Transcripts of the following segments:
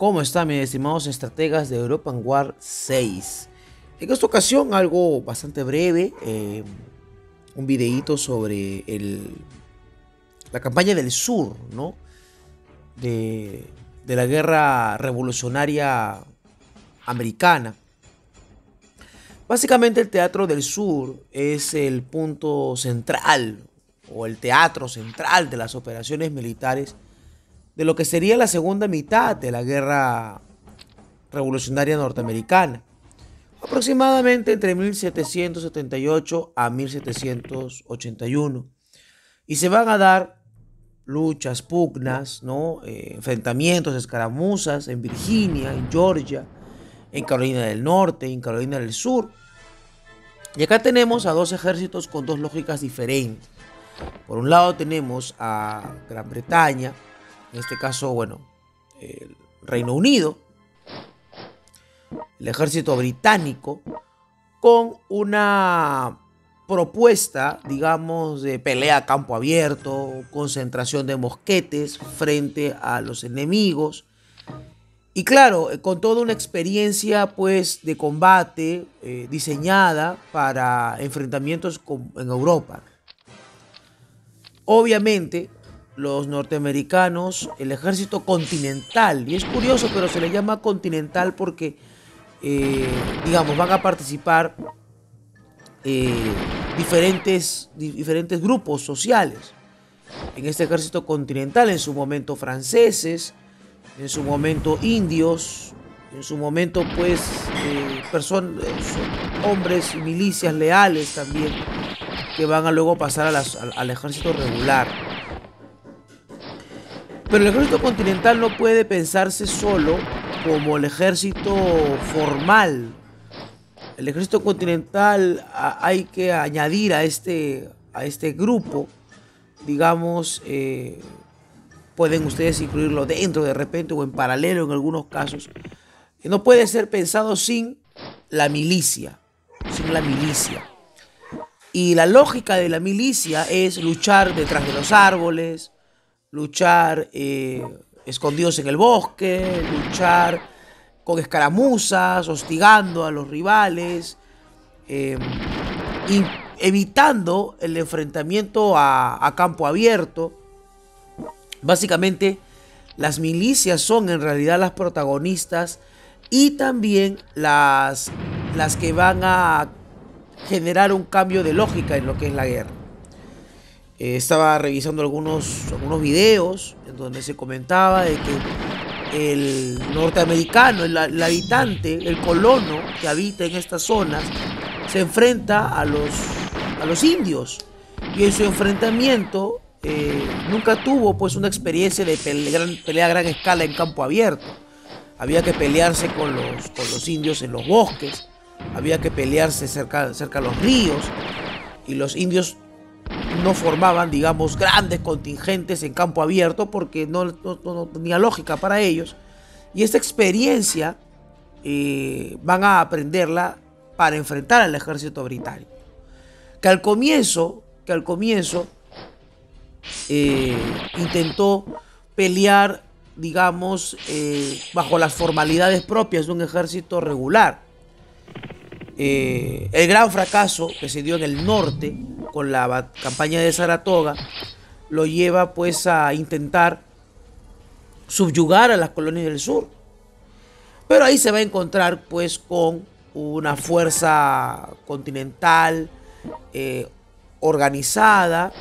¿Cómo están mis estimados estrategas de European War 6? En esta ocasión algo bastante breve, eh, un videíto sobre la campaña del sur, de la guerra revolucionaria americana. Básicamente el Teatro del Sur es el punto central o el teatro central de las operaciones militares de lo que sería la segunda mitad de la guerra revolucionaria norteamericana, aproximadamente entre 1778 a 1781. Y se van a dar luchas, pugnas, ¿no? Eh, enfrentamientos, escaramuzas en Virginia, en Georgia, en Carolina del Norte, en Carolina del Sur. Y acá tenemos a dos ejércitos con dos lógicas diferentes. Por un lado tenemos a Gran Bretaña, en este caso, bueno, el Reino Unido, el ejército británico, con una propuesta, digamos, de pelea a campo abierto, concentración de mosquetes frente a los enemigos. Y claro, con toda una experiencia pues de combate eh, diseñada para enfrentamientos en Europa. Obviamente, los norteamericanos, el ejército continental, y es curioso, pero se le llama continental porque, eh, digamos, van a participar eh, diferentes, diferentes grupos sociales. En este ejército continental, en su momento franceses, en su momento indios, en su momento pues eh, personas, hombres y milicias leales también, que van a luego pasar al ejército regular. Pero el ejército continental no puede pensarse solo como el ejército formal. El ejército continental hay que añadir a este, a este grupo, digamos, eh, pueden ustedes incluirlo dentro de repente o en paralelo en algunos casos, que no puede ser pensado sin la milicia, sin la milicia. Y la lógica de la milicia es luchar detrás de los árboles, luchar eh, escondidos en el bosque, luchar con escaramuzas, hostigando a los rivales, em, y evitando el enfrentamiento a, campo abierto. Básicamente, las milicias son en realidad las protagonistas y también las, las que van a generar un cambio de lógica en lo que es la guerra. Eh, estaba revisando algunos, algunos videos en donde se comentaba de que el norteamericano, el, habitante, el colono que habita en estas zonas, se enfrenta a los, a los indios. Y en su enfrentamiento eh, nunca tuvo pues una experiencia de pelea, a gran escala en campo abierto. Había que pelearse con los, con los indios en los bosques, había que pelearse cerca, cerca de los ríos, y los indios no formaban, digamos, grandes contingentes en campo abierto porque no, tenía lógica para ellos. Y esta experiencia eh, van a aprenderla para enfrentar al ejército británico. Que al comienzo, que al comienzo eh, intentó pelear, digamos, eh, bajo las formalidades propias de un ejército regular. el gran fracaso que se dio en el norte con la campaña de Saratoga, lo lleva pues a intentar subyugar a las colonias del sur. Pero ahí se va a encontrar pues con una fuerza continental eh, organizada,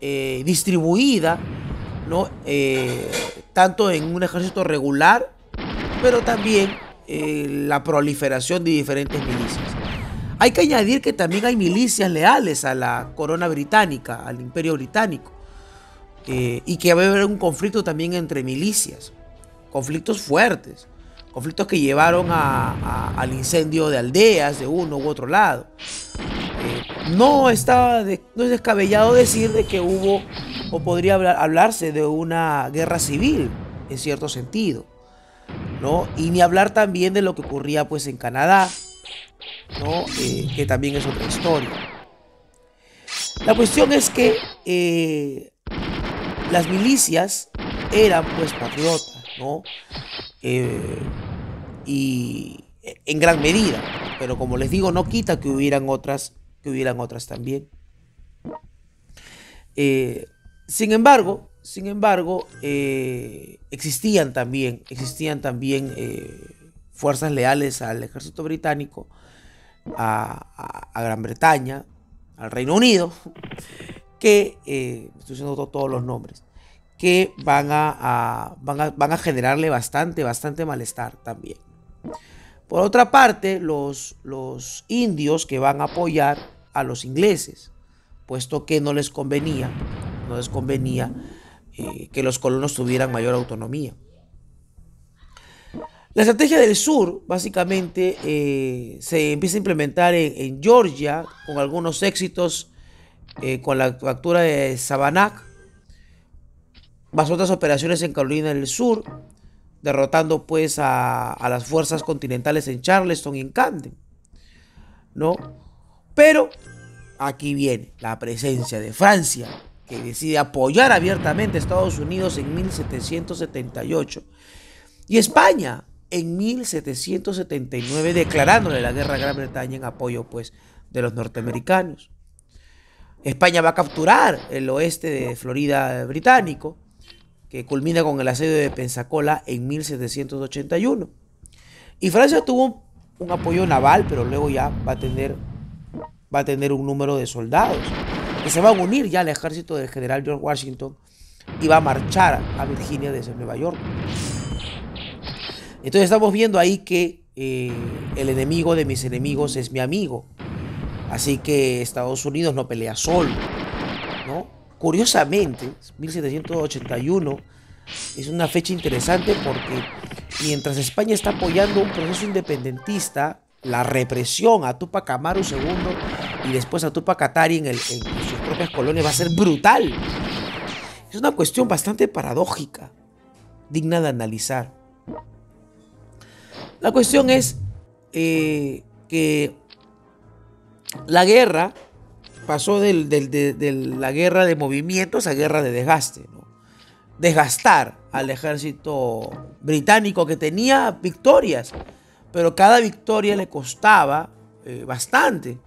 eh, distribuida, ¿no? Eh, tanto en un ejército regular, pero también la proliferación de diferentes milicias. Hay que añadir que también hay milicias leales a la corona británica, al imperio británico, eh, y que va a haber un conflicto también entre milicias, conflictos fuertes, conflictos que llevaron al incendio de aldeas de uno u otro lado. Eh, no, está no es descabellado decir de que hubo o podría hablarse de una guerra civil, en cierto sentido. ¿no? Y ni hablar también de lo que ocurría pues en Canadá, eh, que también es otra historia. La cuestión es que eh, las milicias eran pues patriotas, ¿no? Eh, y en gran medida, pero como les digo, no quita que hubieran otras, que hubieran otras también. Sin embargo, sin embargo, existían también, existían también fuerzas leales al ejército británico, a, Gran Bretaña, al Reino Unido, que, estoy diciendo todos los nombres, que van a, van a, generarle bastante, bastante malestar también. Por otra parte, los, los indios que van a apoyar a los ingleses, puesto que no les convenía, no les convenía eh, que los colonos tuvieran mayor autonomía. La estrategia del sur, básicamente, eh, se empieza a implementar en, Georgia, con algunos éxitos, eh, con la captura de Savannah, más otras operaciones en Carolina del Sur, derrotando pues a, las fuerzas continentales en Charleston y en Camden. ¿No? Pero aquí viene la presencia de Francia, que decide apoyar abiertamente a Estados Unidos en 1778, y España en 1779, declarándole la guerra a Gran Bretaña en apoyo pues de los norteamericanos. España va a capturar el oeste de Florida británico que culmina con el asedio de Pensacola en 1781. Y Francia tuvo un apoyo naval, pero luego ya va a tener, va a tener un número de soldados que se van a unir ya al ejército del general George Washington y va a marchar a Virginia desde Nueva York. Entonces estamos viendo ahí que eh, el enemigo de mis enemigos es mi amigo. Así que Estados Unidos no pelea solo. Curiosamente, 1781 es una fecha interesante porque mientras España está apoyando un proceso independentista, la represión a Tupac Amaru II y después a Tupac Katari en, sus propias colonias va a ser brutal. Es una cuestión bastante paradójica, digna de analizar. La cuestión es eh, que la guerra pasó de la guerra de movimientos a guerra de desgaste. Desgastar al ejército británico que tenía victorias, pero cada victoria le costaba eh, bastante.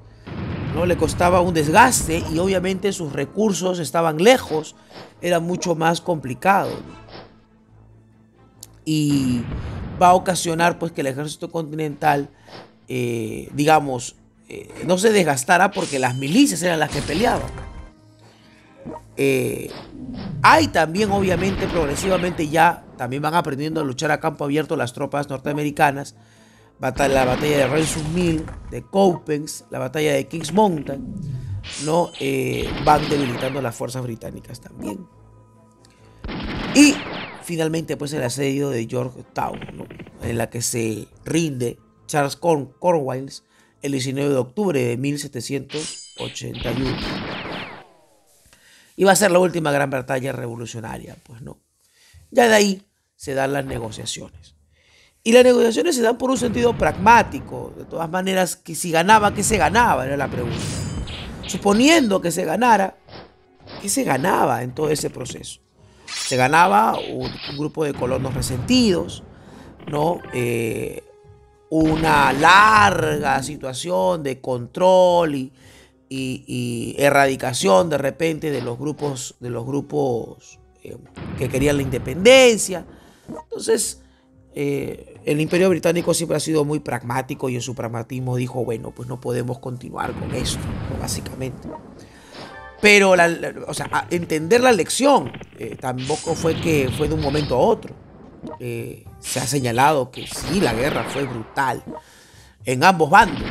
¿no? Le costaba un desgaste y obviamente sus recursos estaban lejos, era mucho más complicado. Y va a ocasionar pues que el ejército continental, eh, digamos, eh, no se desgastara porque las milicias eran las que peleaban. Eh, hay también, obviamente, progresivamente ya, también van aprendiendo a luchar a campo abierto las tropas norteamericanas. la batalla de Ransom Mill, de Copenhague, la batalla de Kings Mountain, ¿no? Van debilitando las fuerzas británicas también. Y finalmente, pues el asedio de Yorktown, en la que se rinde Charles Cornwallis el 19 de octubre de 1781. Iba a ser la última gran batalla revolucionaria, pues no. Ya de ahí se dan las negociaciones. Y las negociaciones se dan por un sentido pragmático. De todas maneras, que si ganaba, ¿qué se ganaba? Era la pregunta. Suponiendo que se ganara, ¿qué se ganaba en todo ese proceso? Se ganaba un, grupo de colonos resentidos, ¿no? Eh, una larga situación de control y, erradicación de repente de los grupos, de los grupos eh, que querían la independencia. Entonces, eh, el imperio británico siempre ha sido muy pragmático y en su pragmatismo dijo, bueno, pues no podemos continuar con esto, básicamente. Pero, o sea, entender la lección eh, tampoco fue que fue de un momento a otro. Eh, se ha señalado que sí, la guerra fue brutal en ambos bandos.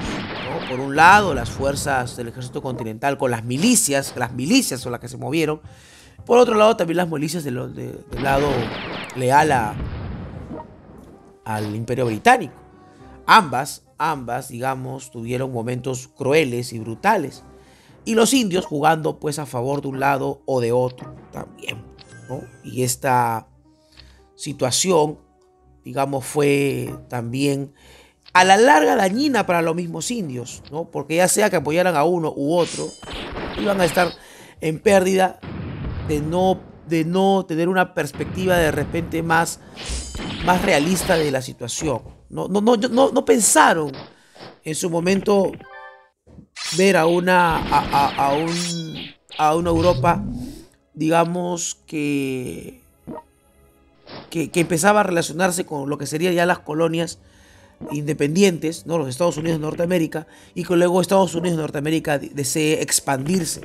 Por un lado, las fuerzas del ejército continental con las milicias, las milicias son las que se movieron. Por otro lado, también las milicias del, lado leal al imperio británico. Ambas, ambas, digamos, tuvieron momentos crueles y brutales. Y los indios jugando pues a favor de un lado o de otro también. Y esta situación, digamos, fue también a la larga dañina para los mismos indios, ¿no? Porque ya sea que apoyaran a uno u otro, iban a estar en pérdida de no, de no tener una perspectiva de repente más, más realista de la situación. No, no, no, no, pensaron en su momento ver a una, a, un, a una Europa, digamos, que, que, que, empezaba a relacionarse con lo que serían ya las colonias independientes, ¿no? los Estados Unidos de Norteamérica, y que luego Estados Unidos de Norteamérica desee expandirse.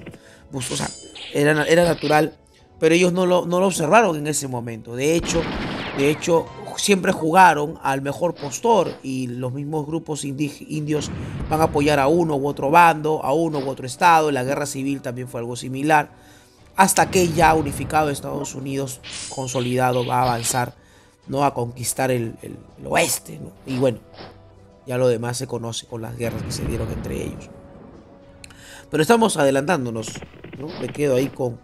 Pues, o sea, era, era natural, pero ellos no lo, no lo observaron en ese momento. De hecho, de hecho, siempre jugaron al mejor postor y los mismos grupos indios van a apoyar a uno u otro bando, a uno u otro estado. La guerra civil también fue algo similar. Hasta que ya unificado Estados Unidos, consolidado, va a avanzar ¿no? a conquistar el, oeste. Y bueno, ya lo demás se conoce con las guerras que se dieron entre ellos. Pero estamos adelantándonos. ¿no? Me quedo ahí con,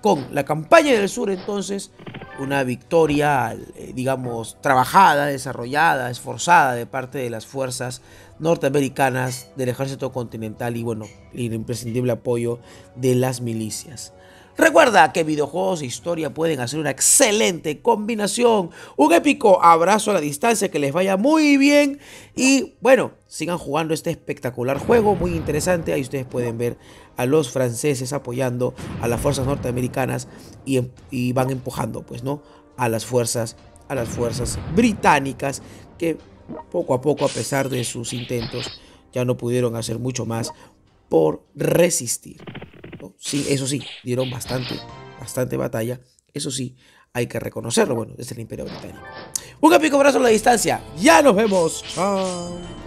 con la campaña del sur entonces. Una victoria, eh, digamos, trabajada, desarrollada, esforzada de parte de las fuerzas norteamericanas del ejército continental y bueno, el imprescindible apoyo de las milicias. Recuerda que videojuegos e historia pueden hacer una excelente combinación. Un épico abrazo a la distancia, que les vaya muy bien. Y bueno, sigan jugando este espectacular juego, muy interesante. Ahí ustedes pueden ver a los franceses apoyando a las fuerzas norteamericanas y, y van empujando, pues, ¿no? A las fuerzas, a las fuerzas británicas que poco a poco, a pesar de sus intentos, ya no pudieron hacer mucho más por resistir. Sí, eso sí, dieron bastante, bastante batalla. Eso sí, hay que reconocerlo. Bueno, desde el Imperio Británico. Un épico abrazo a la distancia. Ya nos vemos. Chao.